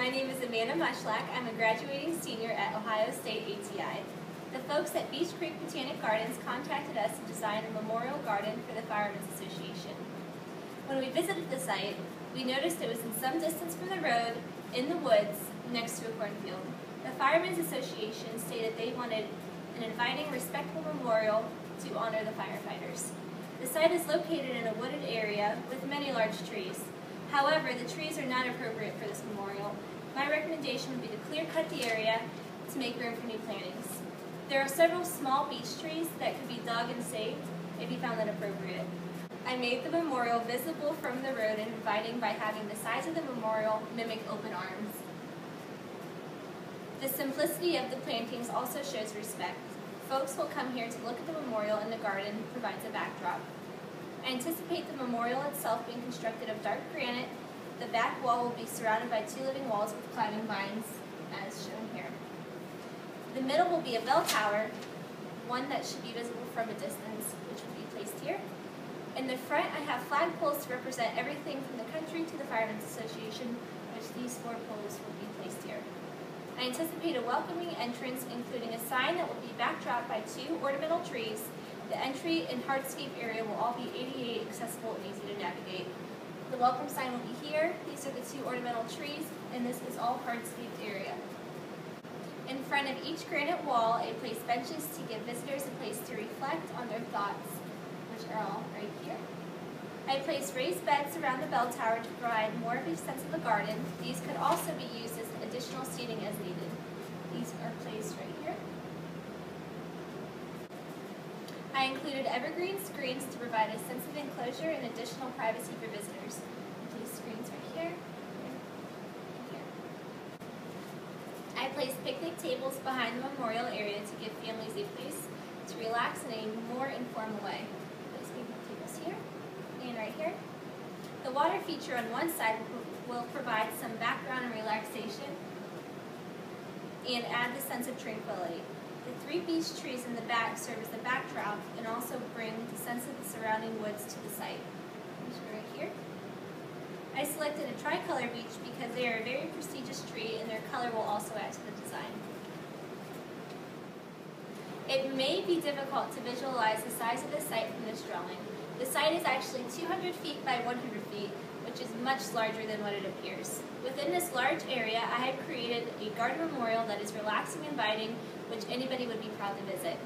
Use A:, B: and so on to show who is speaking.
A: My name is Amanda Mushalek. I'm a graduating senior at Ohio State ATI. The folks at Beech Creek Botanic Gardens contacted us to design a memorial garden for the Firemen's Association. When we visited the site, we noticed it was in some distance from the road, in the woods, next to a cornfield. The Firemen's Association stated they wanted an inviting, respectful memorial to honor the firefighters. The site is located in a wooded area with many large trees. However, the trees are not appropriate for this memorial. My recommendation would be to clear cut the area to make room for new plantings. There are several small beech trees that could be dug and saved if you found that appropriate. I made the memorial visible from the road and inviting by having the size of the memorial mimic open arms. The simplicity of the plantings also shows respect. Folks will come here to look at the memorial and the garden provides a backdrop. I anticipate the memorial itself being constructed of dark granite. The back wall will be surrounded by two living walls with climbing vines, as shown here. The middle will be a bell tower, one that should be visible from a distance, which will be placed here. In the front, I have flagpoles to represent everything from the country to the Firemen's Association, which these four poles will be placed here. I anticipate a welcoming entrance, including a sign that will be backdropped by two ornamental trees the entry and hardscape area will all be ADA accessible and easy to navigate. The welcome sign will be here. These are the two ornamental trees, and this is all hardscape area. In front of each granite wall, I place benches to give visitors a place to reflect on their thoughts, which are all right here. I place raised beds around the bell tower to provide more of a sense of the garden. These could also be used as additional seating as needed. These are placed right here. I included evergreen screens to provide a sense of enclosure and additional privacy for visitors. These screens right here, and here. I placed picnic tables behind the memorial area to give families a place to relax in a more informal way. Place picnic tables here and right here. The water feature on one side will provide some background and relaxation and add the sense of tranquility. The three beech trees in the back serve as the backdrop and also bring the sense of the surrounding woods to the site. Right here. I selected a tricolor beech because they are a very prestigious tree and their color will also add to the design. It may be difficult to visualize the size of the site from this drawing. The site is actually 200 feet by 100 feet, which is much larger than what it appears. Within this large area, I have created a garden memorial that is relaxing and inviting, which anybody would be proud to visit.